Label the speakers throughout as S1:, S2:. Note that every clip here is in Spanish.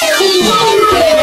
S1: Me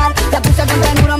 S1: llegar. Te puse contra el muro,